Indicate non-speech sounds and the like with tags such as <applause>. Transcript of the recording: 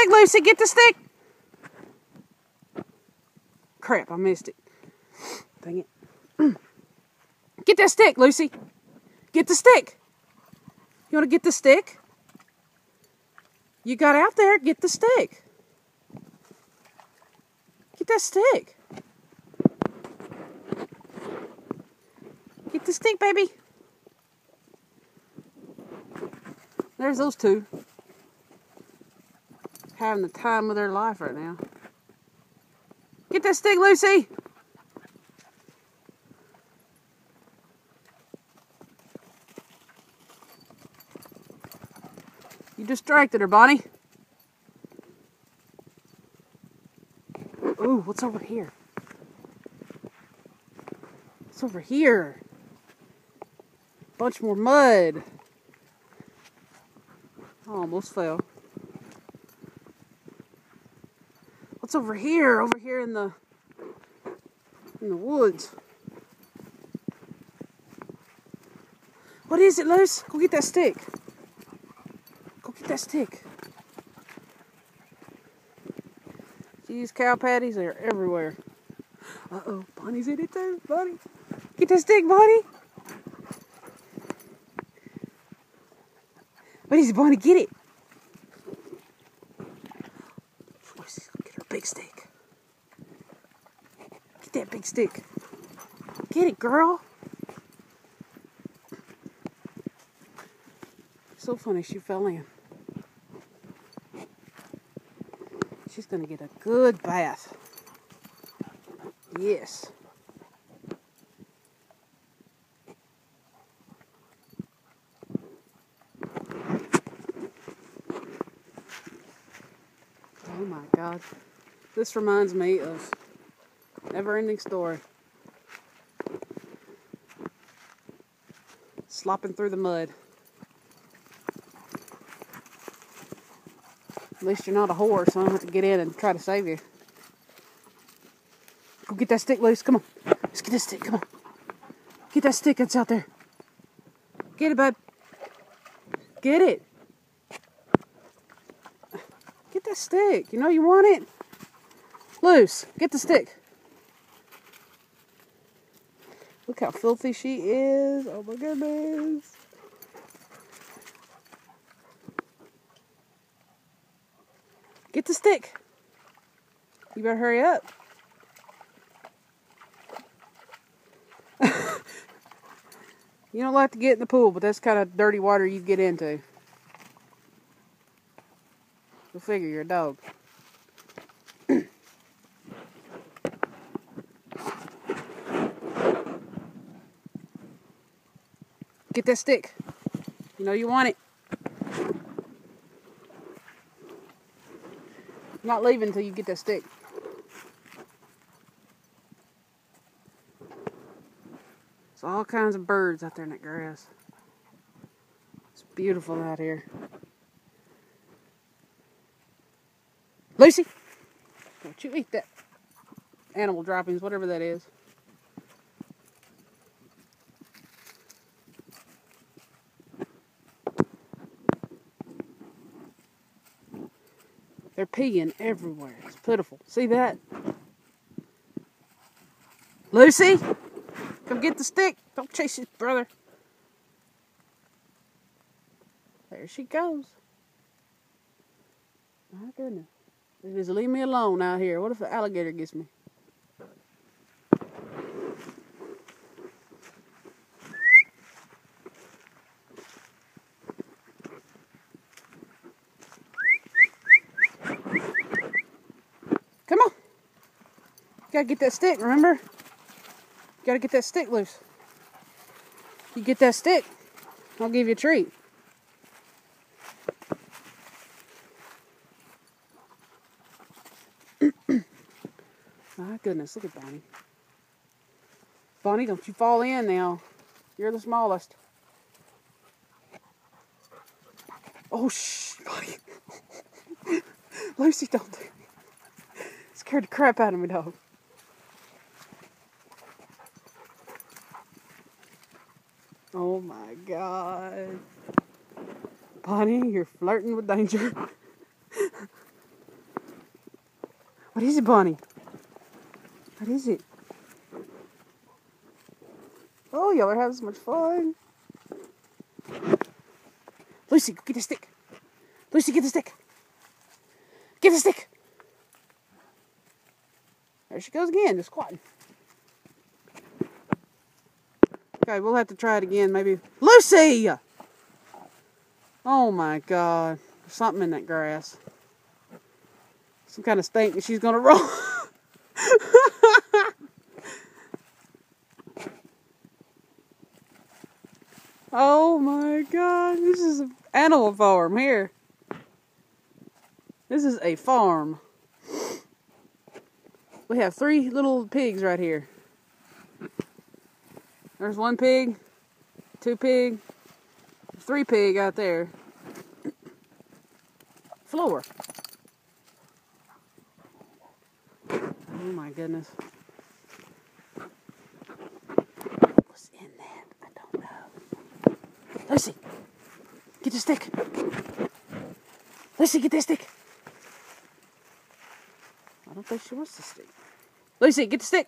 stick, Lucy. Get the stick. Crap, I missed it. Dang it. <clears throat> Get that stick, Lucy. Get the stick. You want to get the stick? You got out there. Get the stick. Get that stick. Get the stick, baby. There's those two. Having the time of their life right now. Get that stick, Lucy. You distracted her, Bonnie. Ooh, what's over here? What's over here? Bunch more mud. I almost fell. What's over here? Over here in the in the woods. What is it, Luce? Go get that stick. Go get that stick. These cow patties are everywhere. Uh oh, Bonnie's in it too. Bonnie, get that stick, Bonnie. What is it, Bonnie? Get it. Get her big stick. Stick. Get it, girl. So funny, she fell in. She's going to get a good bath. Yes. Oh my God. This reminds me of Never Ending Story. Slopping through the mud. At least you're not a horse, so I don't have to get in and try to save you. Go get that stick Luce. Come on. Let's get that stick. Come on. Get that stick that's out there. Get it, bud. Get it. Get that stick. You know you want it. Luce. Get the stick. Look how filthy she is. Oh my goodness. Get the stick. You better hurry up. <laughs> you don't like to get in the pool, but that's kind of dirty water you get into. Go figure, you're a dog. Get that stick. You know you want it. I'm not leaving until you get that stick. There's all kinds of birds out there in that grass. It's beautiful out here. Lucy, don't you eat that animal droppings, whatever that is. They're peeing everywhere. It's pitiful. See that? Lucy, come get the stick. Don't chase his brother. There she goes. My goodness. They just leave me alone out here. What if an alligator gets me? Come on. Gotta get that stick, remember? gotta get that stick Luce. You get that stick, I'll give you a treat. <coughs> My goodness, look at Bonnie. Bonnie, don't you fall in now. You're the smallest. Oh, shh, Bonnie. <laughs> Lucy, don't do <laughs> Scared the crap out of me, dog. Oh my god. Bonnie, you're flirting with danger. <laughs> What is it, Bonnie? What is it? Oh, y'all are having so much fun. Lucy, get the stick. Lucy, get the stick. Get the stick. There she goes again, just squatting. Okay, we'll have to try it again, maybe. Lucy! Oh my god. There's something in that grass. Some kind of stink that she's gonna <laughs> roll. oh my god. This is an animal farm here. This is a farm. We have three little pigs right here. There's one pig, two pig, three pig out there. Floor. Oh my goodness. What's in that? I don't know. Lucy, get the stick. Lucy, get the stick. I don't think she wants the stick. Lucy, get the stick.